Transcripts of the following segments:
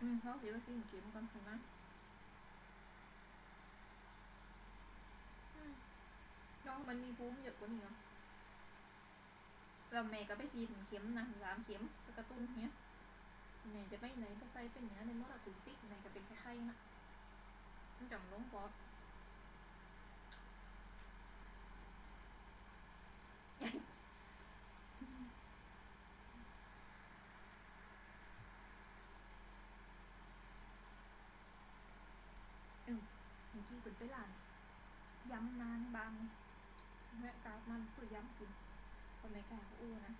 อืมเขาสีวัคซีนเข็มก่อนถูกไหมอืมน้องมันมีภูมิเยอะกว่านี้เนาะเราแม่ก็ไปฉีดเข็มนะสามเข็มไปกระตุ้นเนี้ยแม่จะไปไหนไปไตเป็นเนื้อในเมื่อเราถึงติ๊กแม่ก็เป็นไข้ๆนะมันจำลงปอด เมื่อกี้เป็นไปร้านย้ำนานบางนี่แม่กราบมันสวยย้ำกินพอแม่กล้าก็อู้นะ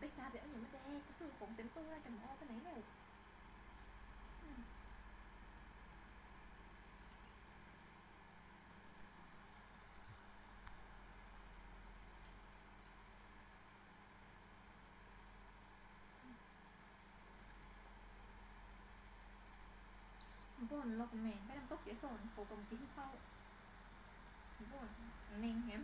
ไปกาเดี๋ยวเอาอย่างมาแดกก็ซื้อของเต็มตู้แล้วจะหมอไปไหน บ่นเรากับแม่ไปทำต๊กเดี๋ยวสอนเขากำกินข้าวบ่นเน่งแฮม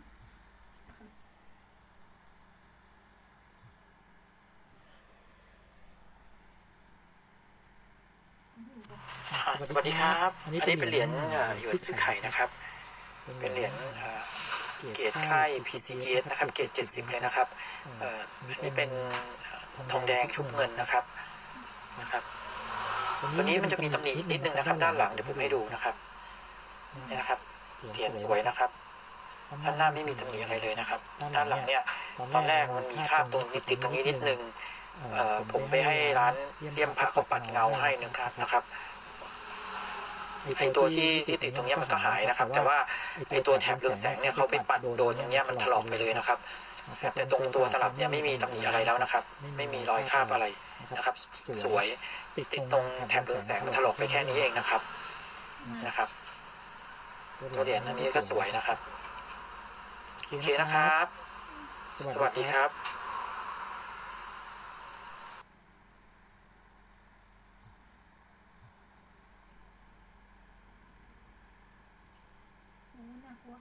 อ่าสวัสดีครับ อันนี้เป็นเหรียญเอ่อหยวนซื้อไข่นะครับ เป็นเหรียญเอ่อเกรดค่าย PCGS นะครับ เกรด70 เลยนะครับเอ่ออันนี้เป็นทองแดงชุบเงินนะครับ นะครับ ตัวนี้มันจะมีตำหนินิดนึงนะครับ ด้านหลังเดี๋ยวผมให้ดูนะครับนี่นะครับเหรียญสวยนะครับด้านหน้าไม่มีตำหนิอะไรเลยนะครับ ด้านหลังเนี่ย ตอนแรกมันมีคราบตรงนิดติดตรงนี้นิดนึงเอ่อผมไปให้ร้านเลี่ยมพระเขาปัดเงาให้หนึ่งครับนะครับไอตัวที่ที่ติดตรงเนี้ยมันก็หายนะครับ แต่ว่าไอตัวแถบเรืองแสงเนี่ยเขาไปปัดโดนอย่างเงี้ยมันถลอกไปเลยนะครับ แต่ตรงตัวตลับเนี่ยไม่มีตำหนิอะไรแล้วนะครับ ไม่มีรอยคราบอะไรนะครับ สวย ติดตรงแถบเรืองแสงมันถลอกไปแค่นี้เองนะครับนะครับ ตัวเหรียญอันนี้ก็สวยนะครับโอเคนะครับ สวัสดีครับโอ้น่ากลัว